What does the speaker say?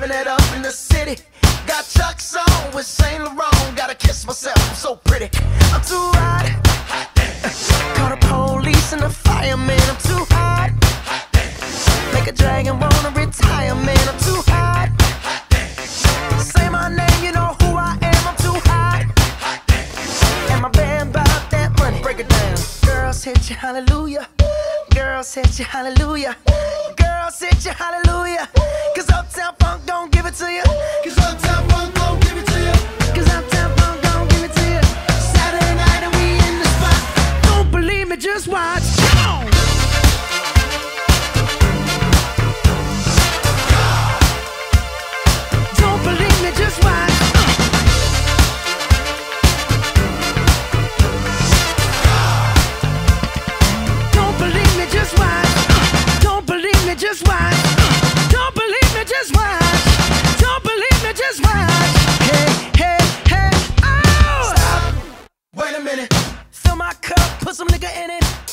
living it up in the city. Got Chuck's on with Saint Laurent. Kiss myself, I'm so pretty. I'm too hot. hot Call the police and the fireman. I'm too hot. hot Make a dragon wanna retire, man. I'm too hot. hot Say my name, you know who I am. I'm too hot. hot And my band bought that money. Break it down. Girls hit you, hallelujah. Girls hit you, hallelujah. Girls hit you, hallelujah. Cause Uptown put some nigga in it.